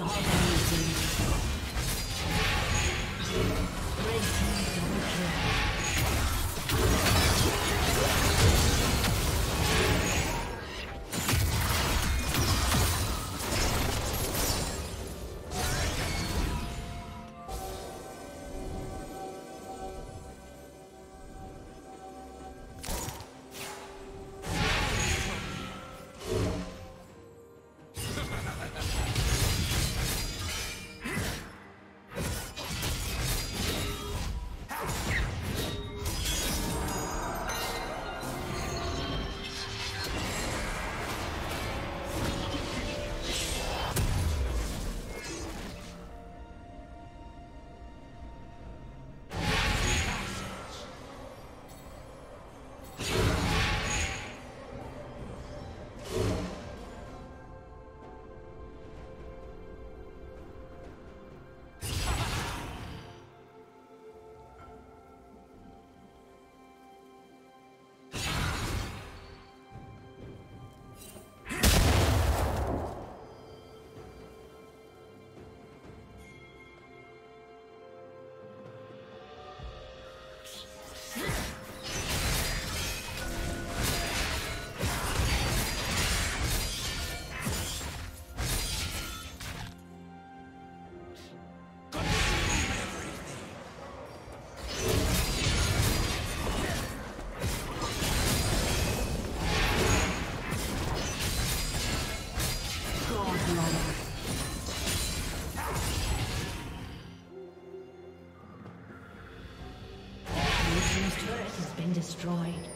Dominating. Has been destroyed.